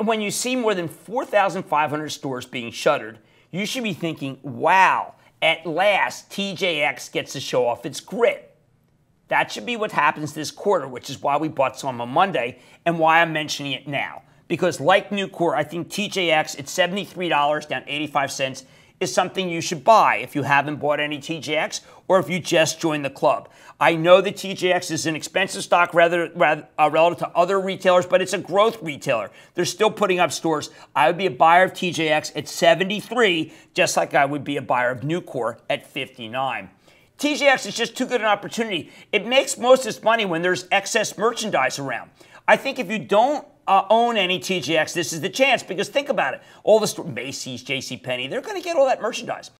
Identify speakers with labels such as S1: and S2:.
S1: When you see more than 4,500 stores being shuttered, you should be thinking, wow, at last TJX gets to show off its grit. That should be what happens this quarter, which is why we bought some on Monday and why I'm mentioning it now. Because like Nucor, I think TJX at $73 down 85 cents is something you should buy if you haven't bought any TJX or if you just joined the club. I know that TJX is an expensive stock rather, rather uh, relative to other retailers, but it's a growth retailer. They're still putting up stores. I would be a buyer of TJX at 73, just like I would be a buyer of Nucor at 59. TJX is just too good an opportunity. It makes most of its money when there's excess merchandise around. I think if you don't uh, own any TJX, this is the chance because think about it. All the stores, Macy's, JCPenney, they're going to get all that merchandise.